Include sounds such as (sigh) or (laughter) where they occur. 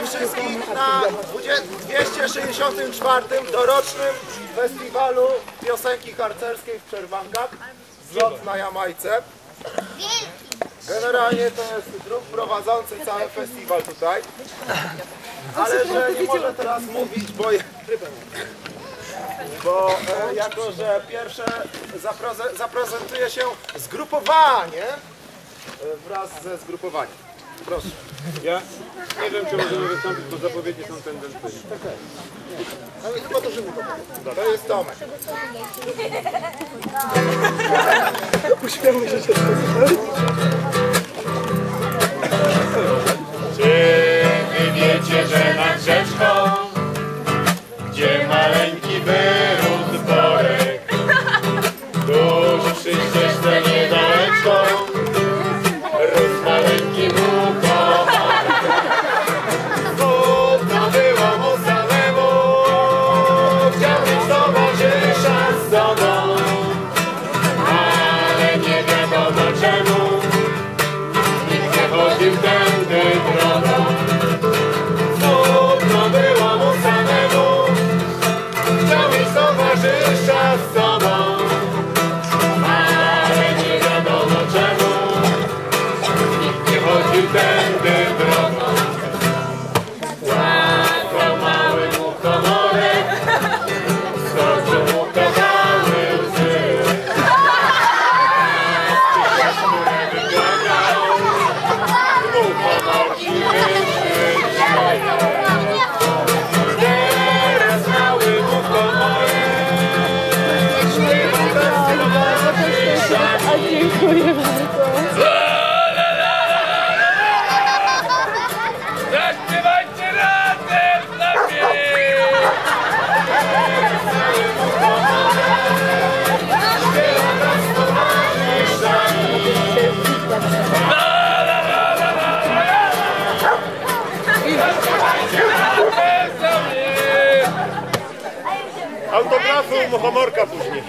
Witamy wszystkich na 264. dorocznym festiwalu piosenki harcerskiej w Przerwankach. Zlot na Jamajce. Generalnie to jest druk prowadzący cały festiwal tutaj. Ale że nie może teraz mówić, bo, bo e, jako, że pierwsze zapreze- zaprezentuje się zgrupowanie e, wraz ze zgrupowaniem. Proszę. Ja nie wiem, czy możemy wystąpić, bo zapowiedzi są tendencyjne. Ale chyba to żywo. To jest Tomek. (laughs) Wy towarzysza z Zaśpiewajcie razem lepiej! Autografu Muchomorka później.